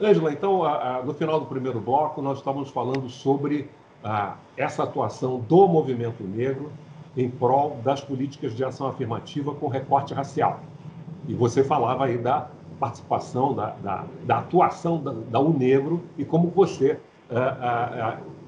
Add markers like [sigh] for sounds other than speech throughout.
Ângela, então, a, a, no final do primeiro bloco, nós estávamos falando sobre a, essa atuação do movimento negro em prol das políticas de ação afirmativa com recorte racial. E você falava aí da participação, da, da, da atuação da, da Unegro e como você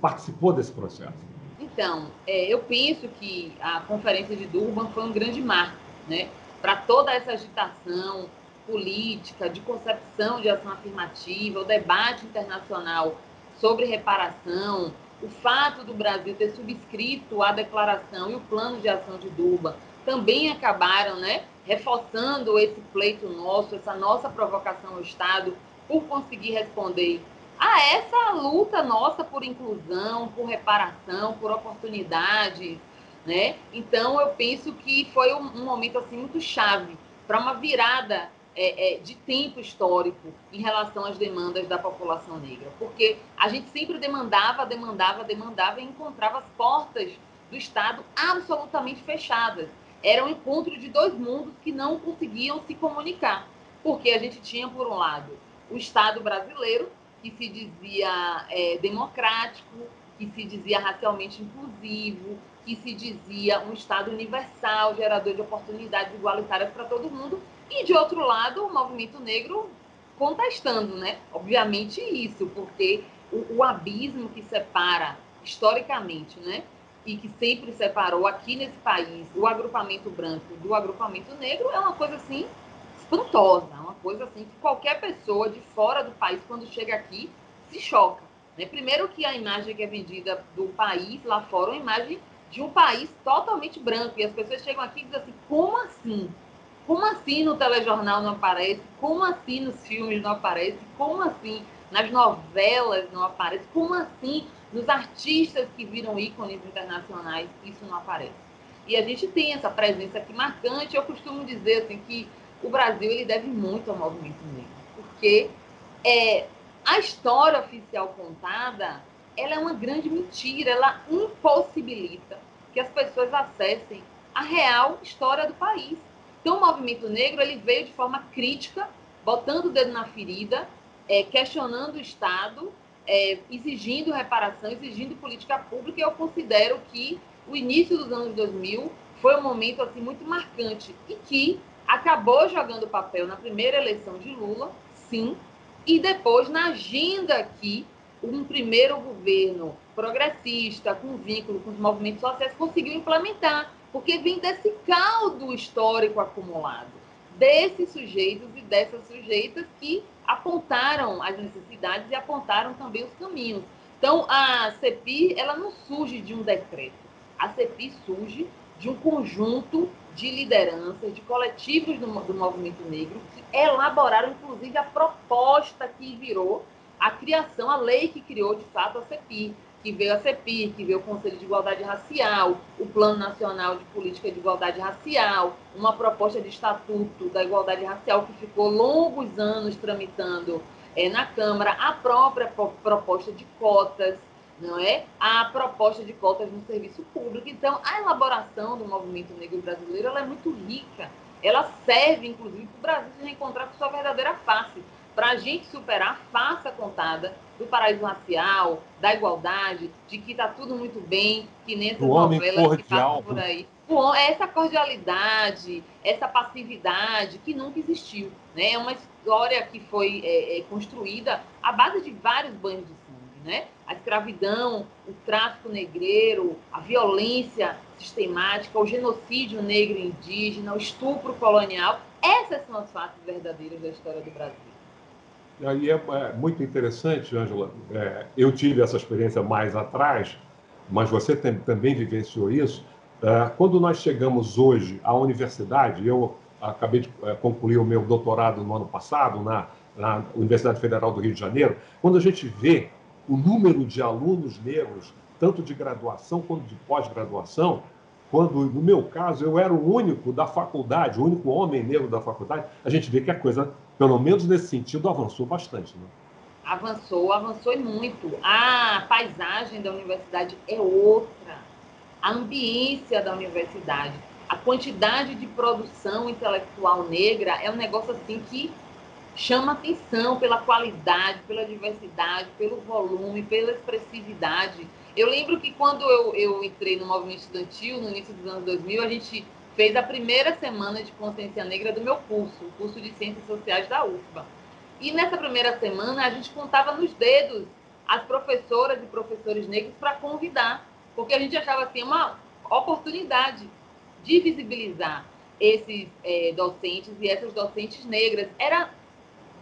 participou desse processo. Então, é, eu penso que a Conferência de Durban foi um grande marco né, para toda essa agitação política, de concepção de ação afirmativa, o debate internacional sobre reparação, o fato do Brasil ter subscrito a declaração e o plano de ação de Durban também acabaram né, reforçando esse pleito nosso, essa nossa provocação ao Estado por conseguir responder a essa luta nossa por inclusão, por reparação, por oportunidades, né? Então eu penso que foi um, um momento assim muito chave para uma virada é, é, de tempo histórico em relação às demandas da população negra, porque a gente sempre demandava, demandava, demandava e encontrava as portas do Estado absolutamente fechadas. Era um encontro de dois mundos que não conseguiam se comunicar, porque a gente tinha, por um lado, o Estado brasileiro, que se dizia é, democrático, que se dizia racialmente inclusivo, que se dizia um Estado universal, gerador de oportunidades igualitárias para todo mundo, e, de outro lado, o movimento negro contestando, né? Obviamente isso, porque o, o abismo que separa historicamente, né? E que sempre separou aqui nesse país o agrupamento branco do agrupamento negro é uma coisa assim espantosa, uma coisa assim que qualquer pessoa de fora do país, quando chega aqui, se choca. Né? Primeiro que a imagem que é vendida do país lá fora é uma imagem de um país totalmente branco. E as pessoas chegam aqui e dizem assim, como assim? Como assim no telejornal não aparece? Como assim nos filmes não aparece? Como assim nas novelas não aparece? Como assim nos artistas que viram ícones internacionais isso não aparece? E a gente tem essa presença aqui marcante. Eu costumo dizer assim que o Brasil ele deve muito ao movimento negro, porque é, a história oficial contada ela é uma grande mentira, ela impossibilita que as pessoas acessem a real história do país. Então, o movimento negro ele veio de forma crítica, botando o dedo na ferida, é, questionando o Estado, é, exigindo reparação, exigindo política pública. E eu considero que o início dos anos 2000 foi um momento assim muito marcante e que acabou jogando papel na primeira eleição de Lula, sim, e depois na agenda aqui um primeiro governo progressista, com vínculo com os movimentos sociais, conseguiu implementar porque vem desse caldo histórico acumulado, desses sujeitos e dessas sujeitas que apontaram as necessidades e apontaram também os caminhos. Então, a CEPI, ela não surge de um decreto. A CEPI surge de um conjunto de lideranças, de coletivos do, do movimento negro, que elaboraram, inclusive, a proposta que virou a criação, a lei que criou, de fato, a CEPI que veio a CEPI, que veio o Conselho de Igualdade Racial, o Plano Nacional de Política de Igualdade Racial, uma proposta de Estatuto da Igualdade Racial que ficou longos anos tramitando é, na Câmara, a própria proposta de cotas, não é? A proposta de cotas no serviço público. Então, a elaboração do movimento negro brasileiro é muito rica. Ela serve, inclusive, para o Brasil se reencontrar com sua verdadeira face para a gente superar a farsa contada do paraíso racial, da igualdade, de que está tudo muito bem, que nessas novelas que passam por aí. Essa cordialidade, essa passividade que nunca existiu. Né? É uma história que foi é, é, construída à base de vários banhos de sangue. Né? A escravidão, o tráfico negreiro, a violência sistemática, o genocídio negro e indígena, o estupro colonial. Essas são as faces verdadeiras da história do Brasil. E aí é, é muito interessante, Ângela. É, eu tive essa experiência mais atrás, mas você tem, também vivenciou isso. É, quando nós chegamos hoje à universidade, eu acabei de é, concluir o meu doutorado no ano passado na, na Universidade Federal do Rio de Janeiro. Quando a gente vê o número de alunos negros, tanto de graduação quanto de pós-graduação, quando, no meu caso, eu era o único da faculdade, o único homem negro da faculdade, a gente vê que a coisa pelo menos nesse sentido, avançou bastante. Né? Avançou, avançou e muito. A paisagem da universidade é outra. A ambiência da universidade, a quantidade de produção intelectual negra é um negócio assim que chama atenção pela qualidade, pela diversidade, pelo volume, pela expressividade. Eu lembro que quando eu, eu entrei no movimento estudantil, no início dos anos 2000, a gente fez a primeira semana de consciência negra do meu curso, o curso de Ciências Sociais da UFBA. E nessa primeira semana, a gente contava nos dedos as professoras e professores negros para convidar, porque a gente achava assim uma oportunidade de visibilizar esses é, docentes e essas docentes negras. Era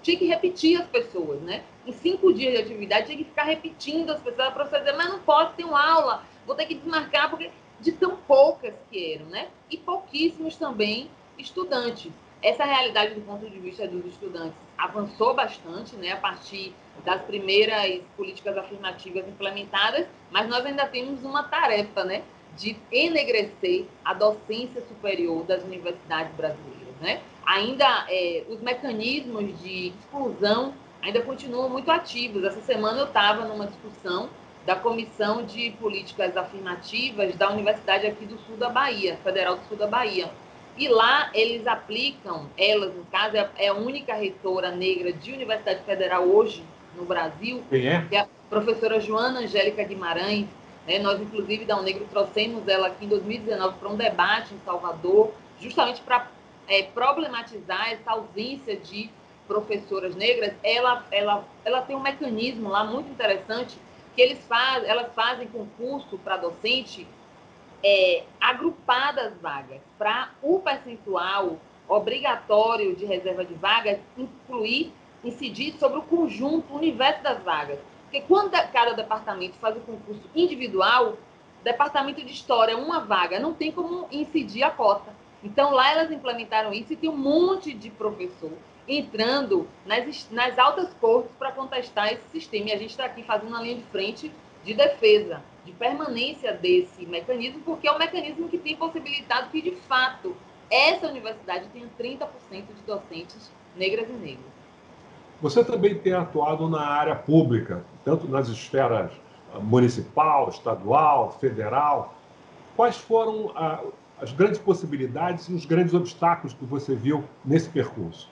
tinha que repetir as pessoas, né? Em cinco dias de atividade, tinha que ficar repetindo as pessoas. A professora dizia, mas não posso ter uma aula, vou ter que desmarcar, porque de tão poucas que eram, né? E pouquíssimos também estudantes. Essa realidade do ponto de vista dos estudantes avançou bastante, né? A partir das primeiras políticas afirmativas implementadas, mas nós ainda temos uma tarefa, né? De enegrecer a docência superior das universidades brasileiras, né? ainda é, os mecanismos de exclusão ainda continuam muito ativos. Essa semana eu estava numa discussão da Comissão de Políticas Afirmativas da Universidade aqui do Sul da Bahia, Federal do Sul da Bahia. E lá eles aplicam, elas, no caso, é, é a única reitora negra de Universidade Federal hoje no Brasil, Quem é? que é a professora Joana Angélica Guimarães. Né? Nós, inclusive, da Unegro, trouxemos ela aqui em 2019 para um debate em Salvador, justamente para é, problematizar essa ausência de professoras negras, ela, ela, ela tem um mecanismo lá muito interessante que eles faz, elas fazem concurso para docente é, agrupadas vagas para o percentual obrigatório de reserva de vagas incluir, incidir sobre o conjunto, o universo das vagas. Porque quando cada departamento faz o concurso individual, departamento de história, uma vaga, não tem como incidir a cota. Então, lá elas implementaram isso e tem um monte de professor entrando nas, nas altas cortes para contestar esse sistema. E a gente está aqui fazendo uma linha de frente de defesa, de permanência desse mecanismo, porque é o mecanismo que tem possibilitado que, de fato, essa universidade tenha 30% de docentes negras e negros. Você também tem atuado na área pública, tanto nas esferas municipal, estadual, federal. Quais foram ah, as grandes possibilidades e os grandes obstáculos que você viu nesse percurso?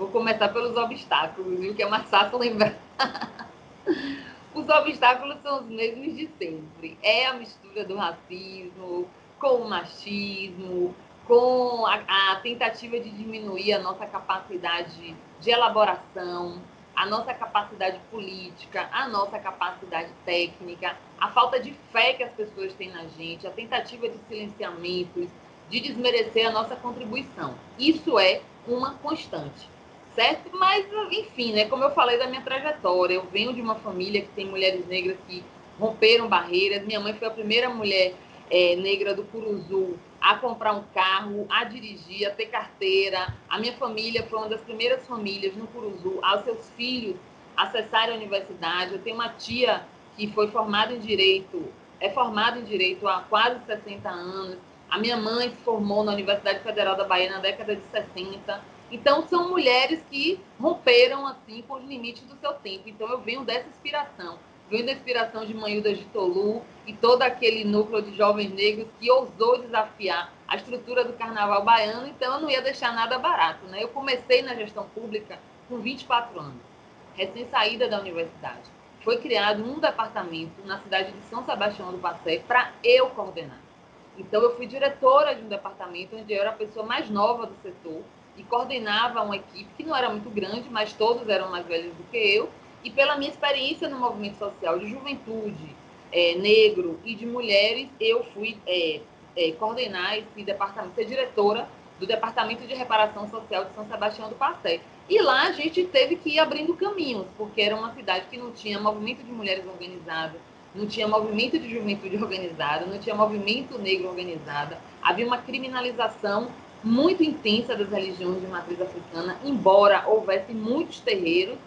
Vou começar pelos obstáculos, viu? Que é mais fácil lembrar. [laughs] os obstáculos são os mesmos de sempre. É a mistura do racismo com o machismo, com a, a tentativa de diminuir a nossa capacidade de elaboração, a nossa capacidade política, a nossa capacidade técnica, a falta de fé que as pessoas têm na gente, a tentativa de silenciamentos, de desmerecer a nossa contribuição. Isso é uma constante, certo? Mas, enfim, né, como eu falei da minha trajetória, eu venho de uma família que tem mulheres negras que romperam barreiras. Minha mãe foi a primeira mulher é, negra do Curuzu a comprar um carro, a dirigir, a ter carteira. A minha família foi uma das primeiras famílias no Curuzu, aos seus filhos acessarem a universidade. Eu tenho uma tia que foi formada em Direito, é formada em Direito há quase 60 anos. A minha mãe se formou na Universidade Federal da Bahia na década de 60. Então, são mulheres que romperam, assim, com os limites do seu tempo. Então, eu venho dessa inspiração vendo a inspiração de Manhuda de Tolu e todo aquele núcleo de jovens negros que ousou desafiar a estrutura do carnaval baiano, então eu não ia deixar nada barato. Né? Eu comecei na gestão pública com 24 anos, recém-saída da universidade. Foi criado um departamento na cidade de São Sebastião do Passé para eu coordenar. Então, eu fui diretora de um departamento onde eu era a pessoa mais nova do setor e coordenava uma equipe que não era muito grande, mas todos eram mais velhos do que eu, e pela minha experiência no movimento social de juventude é, negro e de mulheres, eu fui é, é, coordenar esse departamento, ser diretora do Departamento de Reparação Social de São Sebastião do Passé. E lá a gente teve que ir abrindo caminhos, porque era uma cidade que não tinha movimento de mulheres organizado, não tinha movimento de juventude organizado, não tinha movimento negro organizado. Havia uma criminalização muito intensa das religiões de matriz africana, embora houvesse muitos terreiros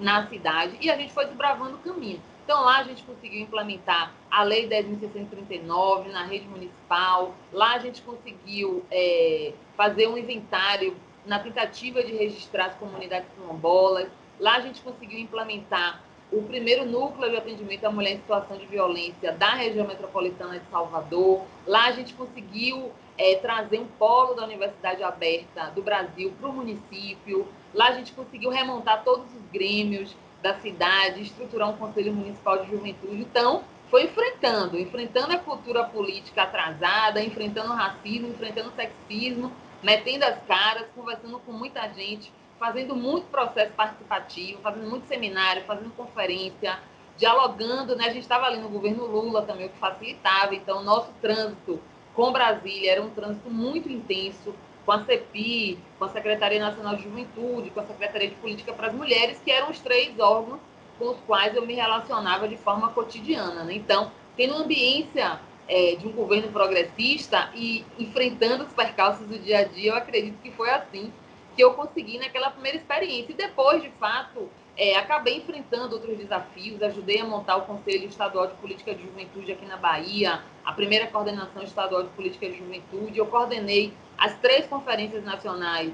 na cidade e a gente foi desbravando o caminho. Então lá a gente conseguiu implementar a Lei 10.639 na rede municipal, lá a gente conseguiu é, fazer um inventário na tentativa de registrar as comunidades quilombolas, lá a gente conseguiu implementar o primeiro núcleo de atendimento à mulher em situação de violência da região metropolitana de Salvador. Lá a gente conseguiu é, trazer um polo da Universidade Aberta do Brasil para o município. Lá a gente conseguiu remontar todos os grêmios da cidade, estruturar um Conselho Municipal de Juventude. Então, foi enfrentando, enfrentando a cultura política atrasada, enfrentando o racismo, enfrentando o sexismo, metendo as caras, conversando com muita gente, fazendo muito processo participativo, fazendo muito seminário, fazendo conferência, dialogando, né? A gente estava ali no governo Lula também, o que facilitava. Então, o nosso trânsito com Brasília era um trânsito muito intenso, com a CEPI, com a Secretaria Nacional de Juventude, com a Secretaria de Política para as Mulheres, que eram os três órgãos com os quais eu me relacionava de forma cotidiana. Né? Então, tendo uma ambiência é, de um governo progressista e enfrentando os percalços do dia a dia, eu acredito que foi assim que eu consegui naquela primeira experiência. E depois, de fato, é, acabei enfrentando outros desafios, ajudei a montar o Conselho Estadual de Política de Juventude aqui na Bahia, a primeira coordenação estadual de política de juventude. Eu coordenei as três conferências nacionais,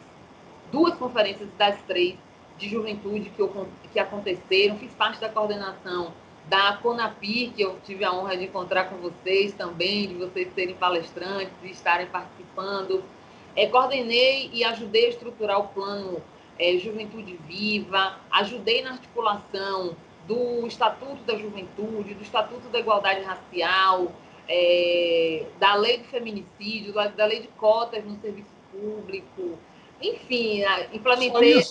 duas conferências das três de juventude que, eu, que aconteceram, fiz parte da coordenação da CONAPI, que eu tive a honra de encontrar com vocês também, de vocês serem palestrantes e estarem participando. É, coordenei e ajudei a estruturar o plano é, Juventude Viva, ajudei na articulação do Estatuto da Juventude, do Estatuto da Igualdade Racial, é, da Lei do Feminicídio, da, da, Lei de Cotas no Serviço Público. Enfim, implementei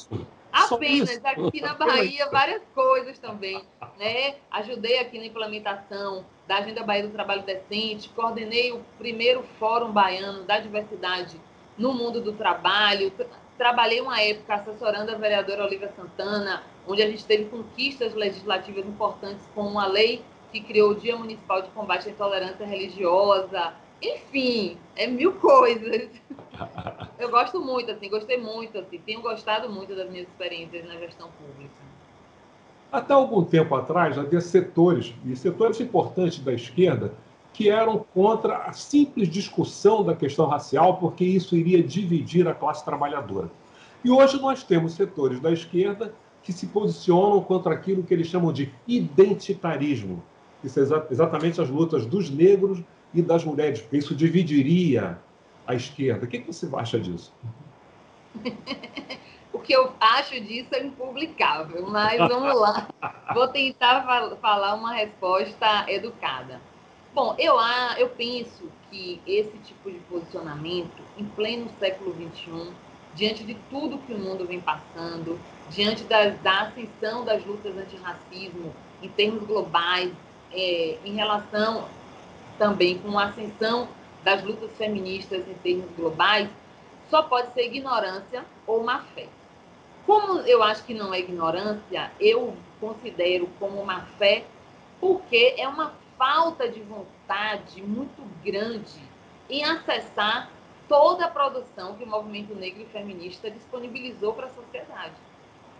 apenas aqui na [laughs] Bahia várias coisas também. Né? Ajudei aqui na implementação da Agenda Bahia do Trabalho Decente, coordenei o primeiro Fórum Baiano da Diversidade no mundo do trabalho. Trabalhei uma época assessorando a vereadora Olivia Santana, onde a gente teve conquistas legislativas importantes, como a lei que criou o Dia Municipal de Combate à Intolerância Religiosa. Enfim, é mil [laughs] coisas. Eu gosto muito, assim, gostei muito, assim, tenho gostado muito das minhas experiências na gestão pública. Até algum tempo atrás, havia setores, e setores importantes da esquerda, que eram contra a simples discussão da questão racial, porque isso iria dividir a classe trabalhadora. E hoje nós temos setores da esquerda que se posicionam contra aquilo que eles chamam de identitarismo, que são exatamente as lutas dos negros e das mulheres, porque isso dividiria a esquerda. O que você acha disso? [laughs] o que eu acho disso é impublicável, mas vamos lá. Vou tentar falar uma resposta educada. Bom, eu, eu penso que esse tipo de posicionamento, em pleno século XXI, diante de tudo que o mundo vem passando, diante da, da ascensão das lutas antirracismo em termos globais, é, em relação também com a ascensão das lutas feministas em termos globais, só pode ser ignorância ou má fé. Como eu acho que não é ignorância, eu considero como má fé porque é uma falta de vontade muito grande em acessar toda a produção que o movimento negro e feminista disponibilizou para a sociedade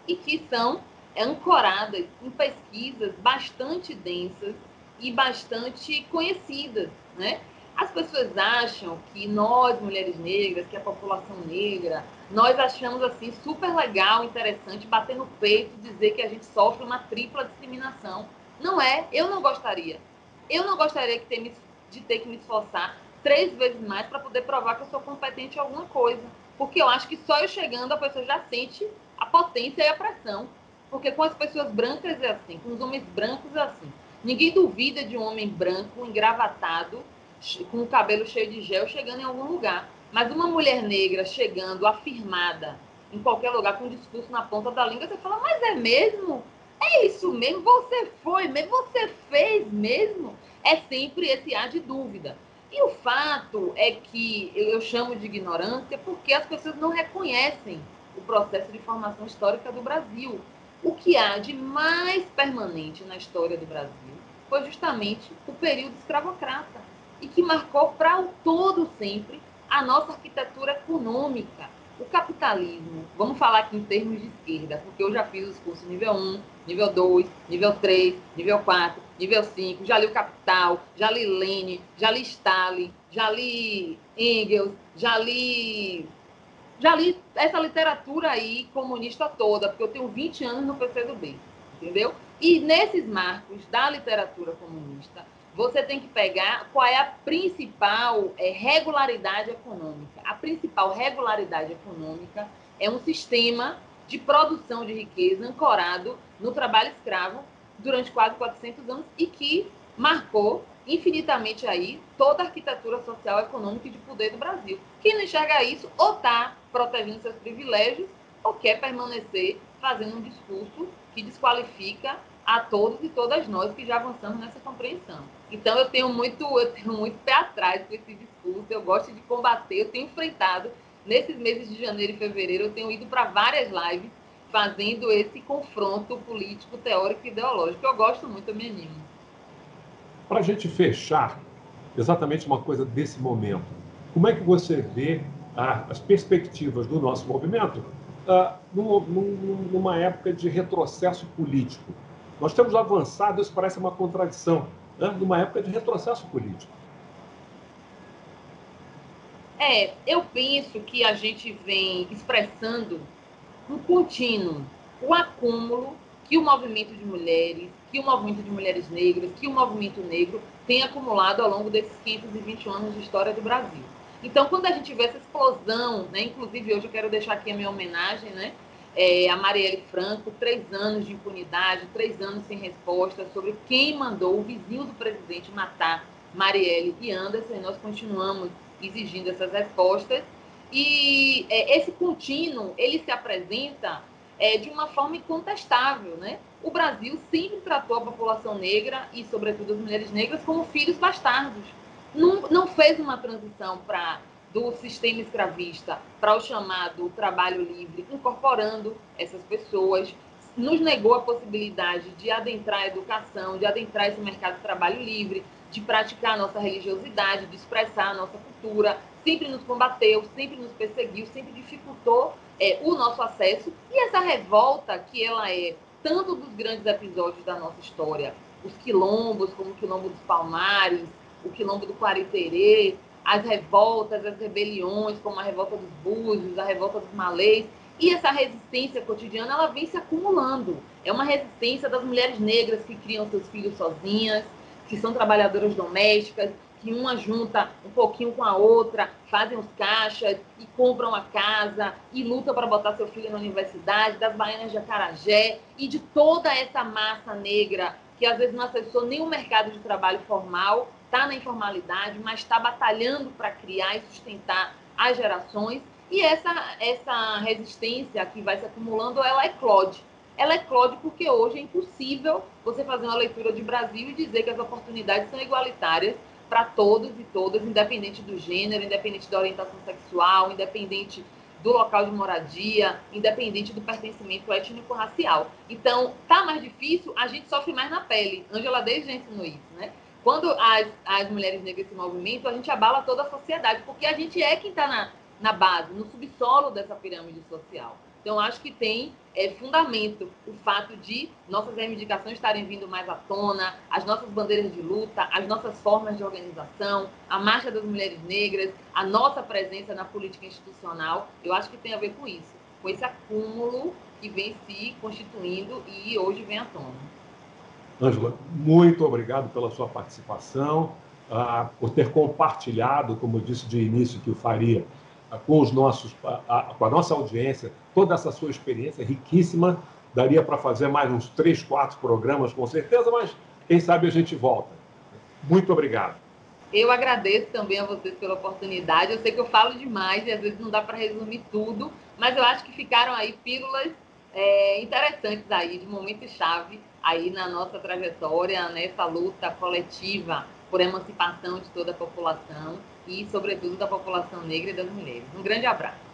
e que são ancoradas em pesquisas bastante densas e bastante conhecidas, né? As pessoas acham que nós, mulheres negras, que a população negra, nós achamos assim super legal, interessante, bater no peito, dizer que a gente sofre uma tripla discriminação. Não é, eu não gostaria. Eu não gostaria de ter que me esforçar três vezes mais para poder provar que eu sou competente em alguma coisa. Porque eu acho que só eu chegando a pessoa já sente a potência e a pressão. Porque com as pessoas brancas é assim, com os homens brancos é assim. Ninguém duvida de um homem branco, engravatado, com o cabelo cheio de gel, chegando em algum lugar. Mas uma mulher negra chegando afirmada em qualquer lugar com um discurso na ponta da língua, você fala, mas é mesmo? É isso mesmo? Você foi mesmo? Você fez mesmo? É sempre esse ar de dúvida. E o fato é que eu chamo de ignorância porque as pessoas não reconhecem o processo de formação histórica do Brasil. O que há de mais permanente na história do Brasil foi justamente o período escravocrata e que marcou para o todo sempre a nossa arquitetura econômica, o capitalismo. Vamos falar aqui em termos de esquerda, porque eu já fiz os cursos nível 1, nível 2, nível 3, nível 4, nível 5, já li o Capital, já li Lênin, já li Stalin, já li Engels, já li já li essa literatura aí comunista toda, porque eu tenho 20 anos no PCdoB, entendeu? E nesses marcos da literatura comunista, você tem que pegar qual é a principal é, regularidade econômica. A principal regularidade econômica é um sistema de produção de riqueza ancorado no trabalho escravo durante quase 400 anos e que marcou infinitamente aí toda a arquitetura social, econômica e de poder do Brasil. Quem não enxerga isso ou está protegendo seus privilégios ou quer permanecer fazendo um discurso que desqualifica a todos e todas nós que já avançamos nessa compreensão. Então eu tenho muito, eu tenho muito pé atrás com esse discurso, eu gosto de combater, eu tenho enfrentado nesses meses de janeiro e fevereiro, eu tenho ido para várias lives fazendo esse confronto político, teórico e ideológico. Eu gosto muito, eu me animo. Para a gente fechar exatamente uma coisa desse momento, como é que você vê ah, as perspectivas do nosso movimento ah, numa época de retrocesso político? Nós temos avançado, isso parece uma contradição, né? numa época de retrocesso político. É, eu penso que a gente vem expressando um contínuo, o acúmulo que o movimento de mulheres, que o movimento de mulheres negras, que o movimento negro tem acumulado ao longo desses 521 anos de história do Brasil. Então, quando a gente vê essa explosão, né, inclusive hoje eu quero deixar aqui a minha homenagem, né, é, a Marielle Franco, três anos de impunidade, três anos sem resposta sobre quem mandou o vizinho do presidente matar Marielle e Anderson, e nós continuamos exigindo essas respostas. E é, esse contínuo, ele se apresenta é, de uma forma incontestável, né? O Brasil sempre tratou a população negra e, sobretudo, as mulheres negras como filhos bastardos. Não, não fez uma transição para do sistema escravista para o chamado trabalho livre, incorporando essas pessoas, nos negou a possibilidade de adentrar a educação, de adentrar esse mercado de trabalho livre, de praticar a nossa religiosidade, de expressar a nossa cultura, sempre nos combateu, sempre nos perseguiu, sempre dificultou é, o nosso acesso. E essa revolta, que ela é tanto dos grandes episódios da nossa história, os quilombos, como o quilombo dos Palmares, o quilombo do Quariterê, as revoltas, as rebeliões, como a revolta dos Búzios, a revolta dos Malês, e essa resistência cotidiana, ela vem se acumulando. É uma resistência das mulheres negras que criam seus filhos sozinhas, que são trabalhadoras domésticas, que uma junta um pouquinho com a outra, fazem os caixas e compram a casa e lutam para botar seu filho na universidade, das baianas de Acarajé e de toda essa massa negra que às vezes não acessou nem o mercado de trabalho formal, está na informalidade, mas está batalhando para criar e sustentar as gerações. E essa, essa resistência que vai se acumulando, ela eclode. Ela eclode porque hoje é impossível você fazer uma leitura de Brasil e dizer que as oportunidades são igualitárias para todos e todas, independente do gênero, independente da orientação sexual, independente do local de moradia, independente do pertencimento étnico-racial. Então, tá mais difícil, a gente sofre mais na pele. Angela desde já ensinou isso, né? Quando as, as mulheres negras se movimentam, a gente abala toda a sociedade, porque a gente é quem está na, na base, no subsolo dessa pirâmide social. Então, acho que tem é, fundamento o fato de nossas reivindicações estarem vindo mais à tona, as nossas bandeiras de luta, as nossas formas de organização, a marcha das mulheres negras, a nossa presença na política institucional. Eu acho que tem a ver com isso, com esse acúmulo que vem se constituindo e hoje vem à tona. Ângela, muito obrigado pela sua participação, uh, por ter compartilhado, como eu disse de início que o faria, com os nossos, com a nossa audiência, toda essa sua experiência riquíssima. Daria para fazer mais uns três, quatro programas, com certeza, mas quem sabe a gente volta. Muito obrigado. Eu agradeço também a vocês pela oportunidade. Eu sei que eu falo demais e às vezes não dá para resumir tudo, mas eu acho que ficaram aí pílulas é, interessantes aí, de momento chave aí na nossa trajetória, nessa luta coletiva por emancipação de toda a população e, sobretudo, da população negra e das mulheres. Um grande abraço.